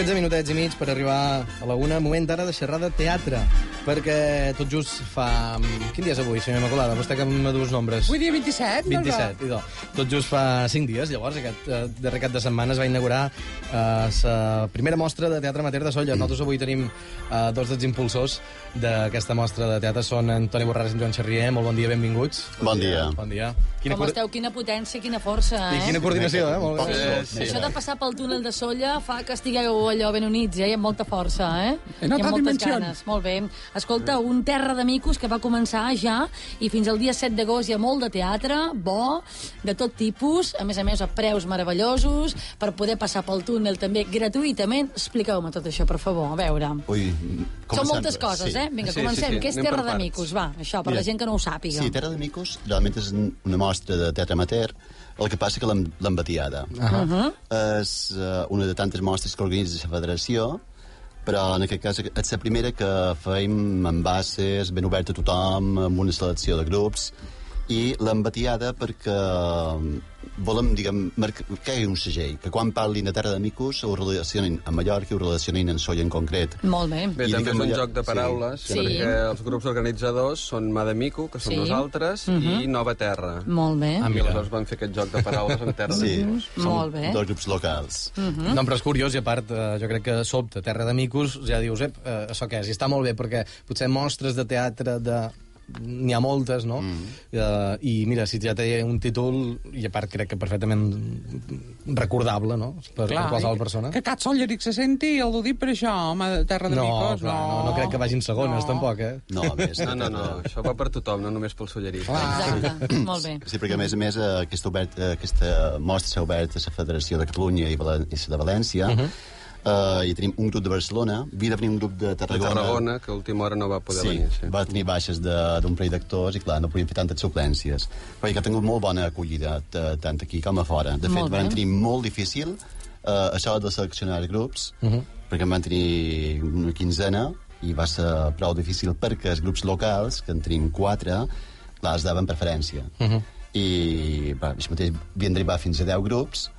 13 minutets i mig per arribar a la una. Moment ara de xerrar de teatre, perquè tot just fa... Quin dia és avui, senyora Immaculada? Vostè que m'ha dus nombres. Avui dia 27, 27, idò. Tot just fa 5 dies, llavors, aquest eh, darrer cap de setmana es va inaugurar eh, la primera mostra de teatre amateur de Solla. Nosaltres avui tenim eh, dos dels impulsors d'aquesta mostra de teatre. Són Antoni Borràs i Joan Xerrier. Molt bon dia, benvinguts. Bon dia. Bon dia. Com coor- esteu? Quina potència, quina força, eh? I quina coordinació, eh? Molt bé. Sí, sí. Això de passar pel túnel de Solla fa que estigueu allò ben units, eh? I amb molta força, eh? He I notat amb moltes dimensions. ganes. Molt bé. Escolta, un terra de micos que va començar ja i fins al dia 7 d'agost hi ha molt de teatre, bo, de tot tipus, a més a més a preus meravellosos, per poder passar pel túnel també gratuïtament. Expliqueu-me tot això, per favor, a veure. Ui, Són moltes coses, eh? Vinga, Sí, sí, comencem. sí. Què és Anem Terra de. Micos? Va, això, per Mira, la gent que no ho sàpiga. Sí, Terra de Micos realment és una mostra de teatre amateur, el que passa que l'hem l'hem batiada. Uh -huh. És uh, una de tantes mostres que organitza la federació, però en aquest cas és la primera que feim amb bases, ben oberta a tothom, amb una selecció de grups, i l'hem batiada perquè volem, diguem, marcar, que hi un segell, que quan parlin de Terra de Micos ho relacionin amb Mallorca i ho relacionin amb Solla en concret. Molt bé. Bé, I també és un allà- joc de sí, paraules, sí. perquè els grups organitzadors són Mademico, que som Sí. nosaltres, i Nova Terra. Molt bé. Ah, I mira. aleshores van fer aquest joc de paraules en Terra de Sí, Micos. som Molt bé. dos grups locals. Mm. No, però és curiós, i a part, eh, jo crec que sobte, Terra de Micos, ja dius, ep, eh, això què és? I està molt bé, perquè potser mostres de teatre de n'hi ha moltes, no? Mm. Uh, I mira, si ja té un títol, i a part crec que perfectament recordable, no? Per, per qualsevol persona. Que Cat Solleric se senti, el dic per això, home, de Terra de No, Micos. clar, no, no crec que vagin segones, No. tampoc, eh? No, a més... No, no, no, això va per tothom, no només pel sollerí. Exacte, molt bé. Sí, perquè a més a més eh, aquesta, obert, eh, aquesta mostra s'ha obert a la Federació de Catalunya i, Valen i de València, uh -huh. Uh, i tenim un grup de Barcelona, havia de venir un grup de De Tarragona, Tarragona, que a última hora no va poder sí, venir. Sí. va tenir baixes de- d'un parell d'actors i clar, no podien fer tantes suplències però que ha tingut molt bona acollida tant aquí com a fora de fet, van tenir molt difícil uh, això de seleccionar grups uh -huh. perquè en van tenir una quinzena i va ser prou difícil perquè els grups locals, que en tenim quatre clar, es daven preferència uh -huh. i va, això mateix havien d'arribar fins a 10 grups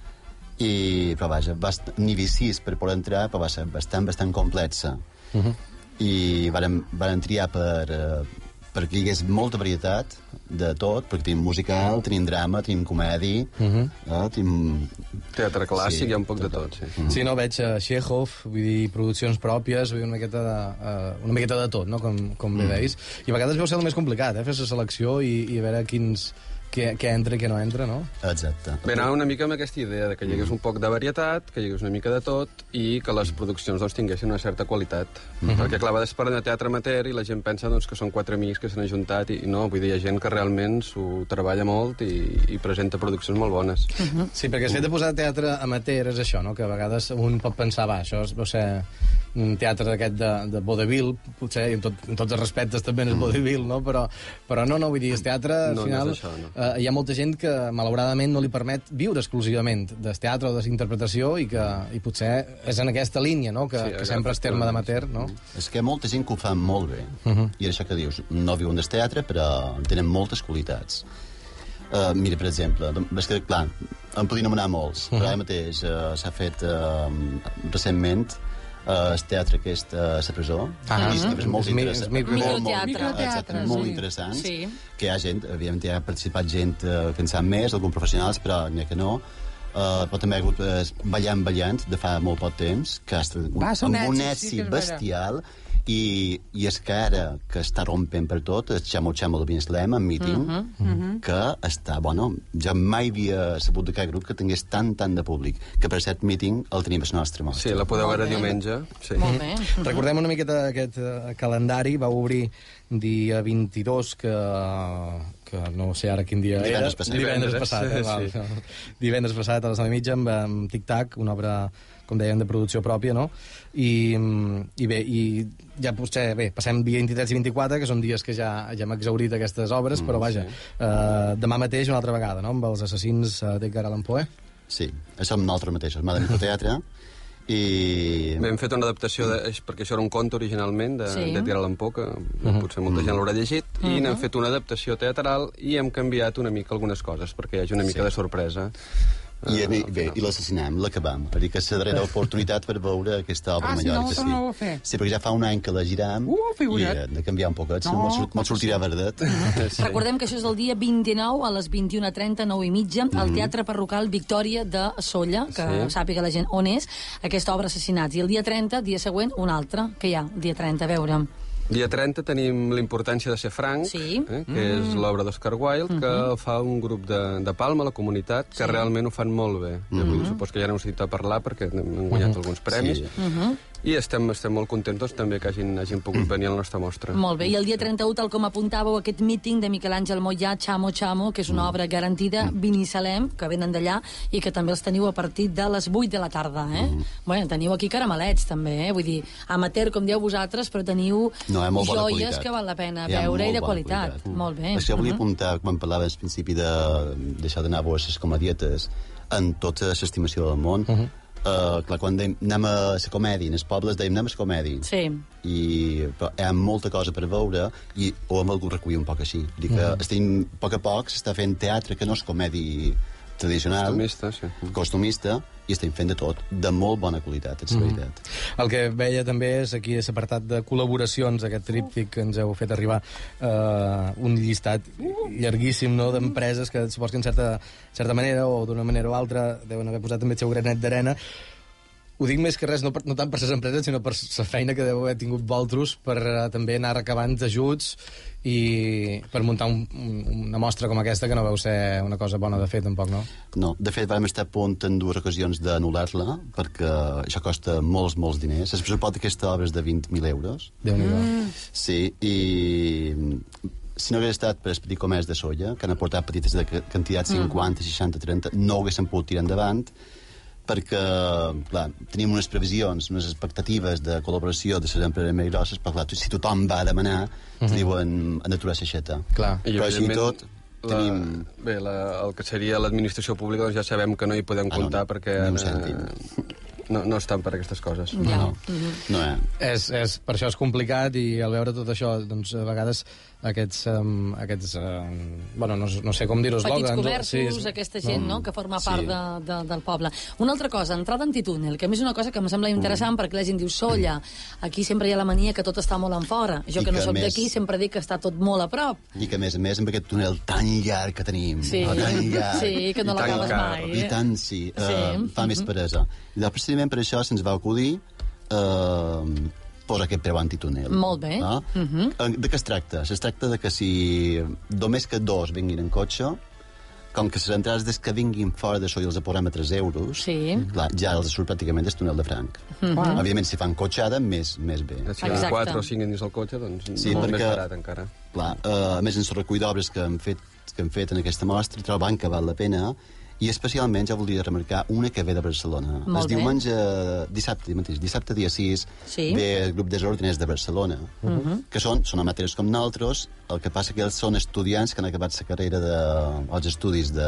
i, però vaja, n'hi havia sis per poder entrar, però va ser bastant, bastant complexa. Uh -huh. I vàrem, vàrem triar per, eh, perquè hi hagués molta varietat de tot, perquè tenim musical, tenim drama, tenim comèdia, uh -huh. eh, tenim... Teatre clàssic, Sí, hi ha un poc de tot, sí. Sí, no, veig uh, Chekhov, vull dir, produccions pròpies, vull dir, una miqueta de, uh, una miqueta de tot, no?, com, com bé deis. I a vegades veu ser el més complicat, eh?, fer la selecció i, i a veure quins, què, què entra i què no entra, no? Exacte. Bé, anava una mica amb aquesta idea de que hi hagués un poc de varietat, que hi hagués una mica de tot i que les produccions doncs, tinguessin una certa qualitat. Uh -huh. Perquè, clar, a vegades parlen de teatre amateur i la gent pensa doncs, que són quatre amics que s'han ajuntat i, no, vull dir, hi ha gent que realment s'ho treballa molt i, i presenta produccions molt bones. Uh -huh. Sí, perquè el fet de posar teatre amateur és això, no?, que a vegades un pot pensar, va, això és, deu ser un teatre d'aquest de, de vodevil, potser, i en, tot, en tots els respectes també no és vodevil, no?, però, però no, no, vull dir, el teatre, al No, no final, és això, no. eh, hi ha molta gent que, malauradament, no li permet viure exclusivament del teatre o de la interpretació i que i potser és en aquesta línia, no?, que, Sí, que sempre és terme d'amateur, no? És que hi ha molta gent que ho fa molt bé. Uh -huh. I és això que dius, no viuen del teatre, però tenen moltes qualitats. Uh, mira, per exemple, és que, clar, en podria anomenar molts, uh -huh. però ara mateix uh, s'ha fet uh, recentment uh, el teatre aquest a uh, la presó. Ah, és, és molt és mi- interessant. micro- Molt, molt. Exacte, molt sí. interessant. Sí. Que hi ha gent, evidentment hi ha participat gent uh, que en sap més, alguns professionals, però n'hi ha que no. Uh, però també ha hagut uh, ballant ballant de fa molt poc temps que ha estat un, un èxit, sí i, i és que ara que està rompent per tot el Xamo Xamo del Bineslem en meeting uh -huh, que està, bueno jo mai havia sabut de cap grup que tingués tant tant de públic que per cert meeting el tenim a la nostra mostra Sí, la podeu veure diumenge. Sí. Molt bé. Recordem una miqueta aquest uh, calendari, va obrir dia 22, que, que no sé ara quin dia Divendres era. passat. Divendres Divendres, passat, eh, val. sí. Divendres passat a les 9 i mitja amb, amb Tic Tac, una obra com dèiem, de producció pròpia, no? I, i bé, i ja potser, bé, passem dia 23 i 24, que són dies que ja, ja hem exaurit aquestes obres, però vaja, eh, demà mateix una altra vegada, no?, amb els assassins eh, d'Edgar Allan Poe. sí, això amb nosaltres mateixos m'ha de teatre i... Bé, hem fet una adaptació, de, és- perquè això era un conte originalment de, Sí. d'Edgar Allan Poe, que potser molta gent l'haurà llegit, i n'hem fet una adaptació teatral i hem canviat una mica algunes coses, perquè hi hagi una mica Sí. de sorpresa. I, Eh, i, bé, i l'assassinam, l'acabam. Vull dir que és la darrera oportunitat per veure aquesta obra Ah, sí, Mallorca. no la torneu a fer? Sí, perquè ja fa un any que la giram Uh, i hem de canviar un poquet, No, no, no, no sortirà verdet. Sí. Recordem que això és el dia 29 a les 21.30, 9 i mitja, al Teatre Parroquial Victòria de Solla, que Sí. sàpiga la gent on és, aquesta obra Assassinats. I el dia 30, dia següent, una altra, que hi ha, el dia 30, a veure. Dia 30 tenim la importància de ser franc, Sí. eh, que és l'obra d'Oscar Wilde, que fa un grup de, de Palma, la comunitat, que realment ho fan molt bé. Mm -hmm. Supos que ja n'heu sentit a parlar perquè hem guanyat alguns premis. Sí. I estem, estem molt contents doncs, també que hagin, hagin pogut venir a la nostra mostra. Molt bé, i el dia 31, tal com apuntàveu, aquest míting de Miquel Àngel Mollà, Chamo Chamo, que és una obra garantida, Vinissalem, que venen d'allà, i que també els teniu a partir de les 8 de la tarda, eh? Bueno, teniu aquí caramelets, també, eh? Vull dir, amateur, com dieu vosaltres, però teniu No, hi ha molt bona joies qualitat. que val la pena Hi ha veure i de qualitat. qualitat. Molt bé. Això volia Mhm. apuntar, quan parlava al principi de deixar d'anar a les comedietes, en tota l'estimació del món, uh -huh. uh, clar, quan dèiem anem a la comèdia, en els pobles dèiem anem a la comèdia, Sí. i però hi ha molta cosa per veure i ho hem volgut recollir un poc així. Vull dir que Mm. estem, a poc a poc s'està fent teatre que no és comèdia tradicional, Costumista, sí. costumista, i estem fent de tot, de molt bona qualitat, és Mm. veritat. El que veia també és aquí l'apartat de col·laboracions, aquest tríptic que ens heu fet arribar eh, un llistat llarguíssim no, d'empreses que supos que en certa, certa manera o d'una manera o altra deuen haver posat també el seu granet d'arena ho dic més que res, no, per, no tant per les empreses, sinó per la feina que deu haver tingut vosaltres per uh, també anar recabant ajuts i per muntar un, un, una mostra com aquesta que no veu ser una cosa bona de fer tampoc, no? No, de fet, vam estar a punt en dues ocasions d'anul·lar-la, perquè això costa molts, molts diners. El pressupost d'aquesta obra és de 20.000 euros. déu nhi mm. Sí, i si no hagués estat per el petit comerç de soia, que han aportat petites de quantitat 50, 60, 30, no ho haguéssim pogut tirar endavant, perquè, clar, tenim unes previsions, unes expectatives de col·laboració de les empreses més grosses, però, clar, si tothom va a demanar, mm -hmm. diuen en aturar l'aixeta. Clar. I, Però així tot, la, tenim... Bé, la, el que seria l'administració pública doncs ja sabem que no hi podem Ah, no, comptar no, perquè ni un cèntim. No, no estan per aquestes coses. Ja. No, no, eh? És, és, per això és complicat i al veure tot això, doncs, a vegades aquests, um, aquests um, bueno, no, no sé com dir-ho, Petits eslògans, comerços, és- aquesta gent no, que forma part Sí. de, de, del poble. Una altra cosa, entrada antitúnel, que a més és una cosa que em sembla interessant perquè la gent diu Solla, aquí sempre hi ha la mania que tot està molt en fora. Jo I que no sóc més- d'aquí sempre dic que està tot molt a prop. I que, a més a més, amb aquest túnel tan llarg que tenim, Sí. no, tan llarg, Sí, que no l'acabes mai. I tant, sí. Sí. Uh, fa més peresa. I doncs, precisament per això se'ns va acudir uh, posar aquest preu antitúnel. Molt bé. Ah? Uh -huh. De què es tracta? Es tracta de que si només que dos vinguin en cotxe, com que les entrades des que vinguin fora de això i els aporem a 3 euros, Sí. clar, ja els surt pràcticament el túnel de franc. Uh -huh. Evidentment, si fan cotxada, més, més bé. Si hi ha Exacte. 4 o 5 dins el cotxe, doncs Sí, molt més perquè- barat encara. Clar, uh, a més, en el recull d'obres que hem fet que hem fet en aquesta mostra, trobant que val la pena, i especialment ja voldria remarcar una que ve de Barcelona. Molt es bé. diumenge, dissabte, mateix, dissabte dia 6, Sí. ve el grup Desordres de Barcelona, uh -huh. que són, són amateurs com nosaltres, el que passa que ells són estudiants que han acabat la carrera de, els estudis de,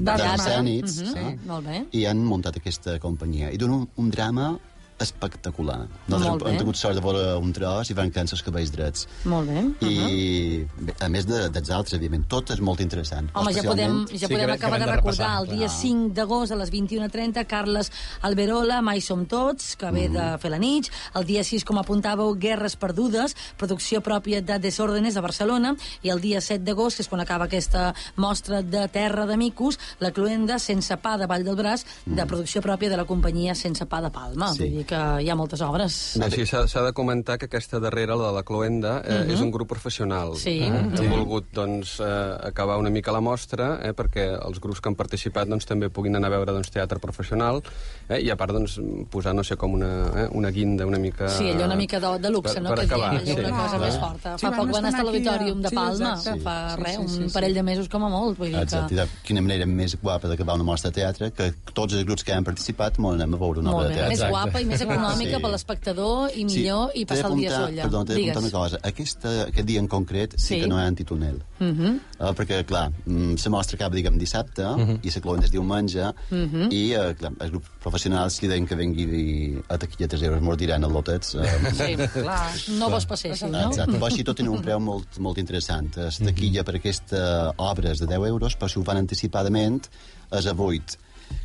D'art escènics, Mhm. eh? Molt bé. i han muntat aquesta companyia. I donen un, un drama espectacular. Nosaltres Molt bé. hem tingut sort de veure un tros i van cansar els cabells drets. Molt bé. I, bé, a més de, dels altres, evidentment, tot és molt interessant. Home, ja podem, ja Sí, podem que- acabar que de hem de recordar repassar, el dia clar. 5 d'agost a les 21.30 Carles Alberola, Mai som tots, que ve de fer la nit. El dia 6, com apuntàveu, Guerres perdudes, producció pròpia de Desòrdenes de Barcelona. I el dia 7 d'agost, que és quan acaba aquesta mostra de Terra de Micos, la cluenda Sense pa de Vall del Bràs, de producció pròpia de la companyia Sense pa de Palma. Sí. Vull dir que hi ha moltes obres. Sí, s'ha de comentar que aquesta darrera, la de la Cloenda, eh, és un grup professional. Sí. Eh? Mhm. Hem volgut doncs, eh, acabar una mica la mostra eh, perquè els grups que han participat doncs, també puguin anar a veure doncs, teatre professional eh, i a part doncs, posar, no sé, com una, eh, una guinda una mica... Sí, allò una mica de, de luxe, per, no? Per que acabar, sí. una cosa Clar. més forta. Sí, Fa poc van estar a l'Auditorium de sí, Palma, exacte. fa Sí, res, sí, sí, un sí. parell de mesos com a molt. Vull dir Exacte, que... quina manera més guapa d'acabar una mostra de teatre que tots els grups que han participat molt anem a veure una obra de teatre. més guapa i més econòmica Sí. per l'espectador i millor i t'he passar el dia solla. Perdó, t'he d'apuntar una cosa. Aquesta, aquest dia en concret sí, Sí. que no hi ha antitúnel. Uh -huh. Uh, perquè, clar, mm, la mostra acaba, diguem, dissabte, uh -huh. i la cloenda es diumenge, uh -huh. i, uh, clar, els grups professionals li deien que vengui a taquilla 3 euros, mos diran a lotets. Uh, Sí, Clar. no vos passessin, no? Exacte, però així tot tenen un preu molt, molt interessant. La taquilla per aquesta obra és de 10 euros, però si ho fan anticipadament és a 8.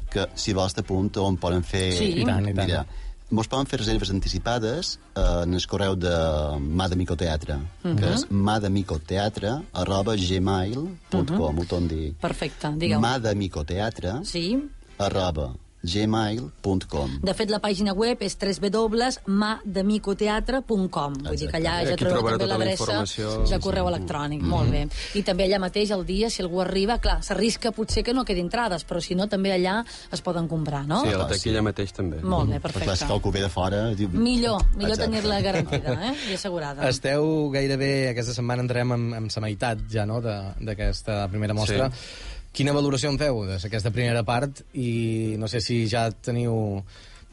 que si vols t'apunta on poden fer... Sí. I tant, i tant. Mira, mos poden fer reserves anticipades eh, en el correu de Madamico Teatre, que és madamicoteatre arroba gmail.com, ho torno a dir. Perfecte, digueu. Madamicoteatre Sí. arroba gmail.com. De fet, la pàgina web és www.mademicoteatre.com. Vull dir que allà ja trobareu també tota la l'adreça de correu electrònic. Molt bé. I també allà mateix, el dia, si algú arriba, clar, s'arrisca potser que no quedi entrades, però si no, també allà es poden comprar, no? Sí, a la Ah, sí. taquilla mateix també. Molt bé, Perquè clar, si perfecte. qualcú ve de fora... Diu... Millor, millor tenir-la garantida, eh? I assegurada. Esteu gairebé, aquesta setmana entrem amb, amb la meitat ja, no?, de- d'aquesta primera mostra. Sí. Quina valoració en feu d'aquesta primera part? I no sé si ja teniu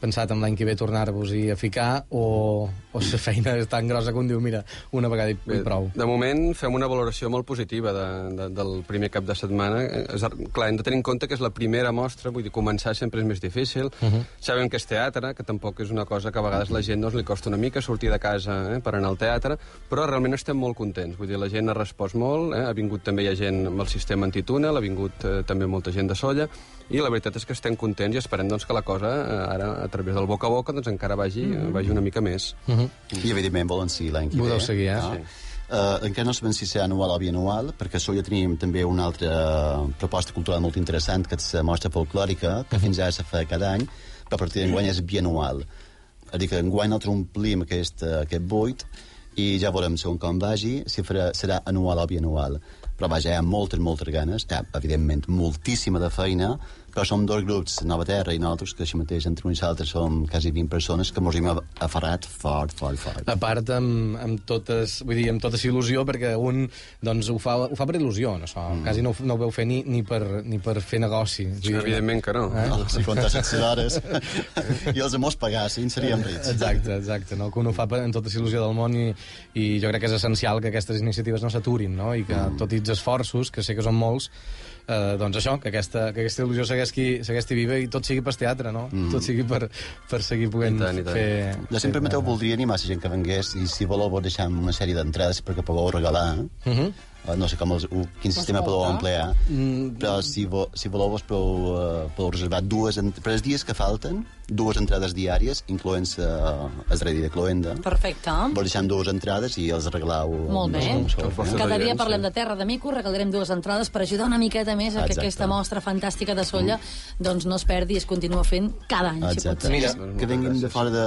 pensat en l'any que ve tornar-vos-hi a ficar o, o la feina és tan grossa que un diu, mira, una vegada i, i prou. De moment fem una valoració molt positiva de, de, del primer cap de setmana. És, clar, hem de tenir en compte que és la primera mostra, vull dir, començar sempre és més difícil. Uh -huh. Sabem que és teatre, que tampoc és una cosa que a vegades la gent doncs, li costa una mica sortir de casa eh, per anar al teatre, però realment estem molt contents. Vull dir, la gent ha respost molt, eh? ha vingut també hi ha gent amb el sistema antitúnel, ha vingut eh, també molta gent de Solla, i la veritat és que estem contents i esperem doncs, que la cosa, eh, ara, través del boca a boca, doncs, encara vagi, mm -hmm. vagi una mica més. Uh -huh. I, evidentment, volen seguir l'any que Voleu ve. seguir, eh? No? Sí. Uh, encara no sabem si serà anual o bianual, perquè a Solla tenim també una altra proposta cultural molt interessant, que és la mostra folclòrica, que fins ara se fa cada any, però a partir d'enguany és bianual. És a dir, que enguany nosaltres omplim aquest, eh, aquest buit i ja veurem segons com vagi, si farà, serà anual o bianual. Però vaja, hi ha moltes, moltes ganes, hi ha, evidentment, moltíssima de feina, però som dos grups, Nova Terra i nosaltres, que així mateix entre uns i altres som quasi 20 persones, que mos hem aferrat fort, fort, fort. A part, amb, amb totes, vull dir, amb tota il·lusió, perquè un doncs, ho, fa, ho fa per il·lusió, no, això. Mm. Quasi no, no ho veu fer ni, ni, per, ni per fer negoci. Vull dir, Evidentment que no. Eh? No, si comptessin hores i els amos pagassin, seríem rics. Exacte, exacte, no? que un ho fa per- amb tota la il·lusió del món i, i jo crec que és essencial que aquestes iniciatives no s'aturin no? i que mm. tot i els esforços, que sé que són molts, eh, doncs això, que aquesta, que aquesta il·lusió segueixi, segueixi viva i tot sigui per teatre, no? Mm. Tot sigui per, per seguir podent I tant, i tant. fer... Jo sempre fer- mateu voldria animar la gent que vengués i si voleu vos deixar una sèrie d'entrades perquè pugueu regalar. Uh -huh. Uh, no sé com els, quin sistema podeu emplear, mm. però si, vo, si voleu vos podeu, uh, podeu reservar dues, en- per als dies que falten, dues entrades diàries, incloent uh, el redi de Cloenda. Perfecte. Vos deixem dues entrades i els regalau... Molt bé. els Els eh? Cada dia parlem sí. de Terra de Mico, regalarem dues entrades per ajudar una miqueta més a que Exacte. aquesta mostra fantàstica de Solla doncs no es perdi i es continua fent cada any, si Exacte. ser. Mira, que vinguin de fora de,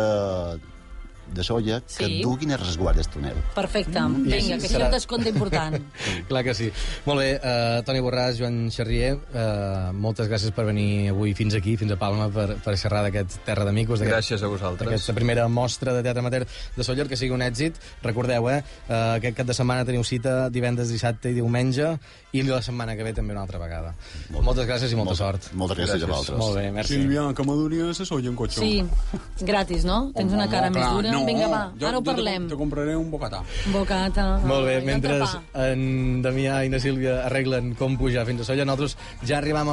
de Solla, que Sí. duguin el resguard del túnel. Perfecte. I Vinga, que això és serà. un descompte important. Clar que sí. Molt bé, uh, Toni Borràs, Joan Xerrier, uh, moltes gràcies per venir avui fins aquí, fins a Palma, per, per xerrar d'aquest Terra d'Amicos. Gràcies a vosaltres. Aquesta primera mostra de teatre amateur de Sóller, que sigui un èxit. Recordeu, eh, uh, aquest cap de setmana teniu cita divendres, dissabte i diumenge, i la setmana que ve també una altra vegada. Moltes gràcies i molta Molt- sort. Moltes gràcies, a Gràcies. vosaltres. Molt bé, merci. Sílvia, que m'adonia se soy en cotxó. Sí, gratis, no? Tens una cara més dura. No, Vinga, va, jo, ara ho jo te- parlem. Te, compraré un bocatà. Bocata. Molt bé, mentre en Damià i na Sílvia arreglen com pujar fins a Sóller, nosaltres ja arribam a la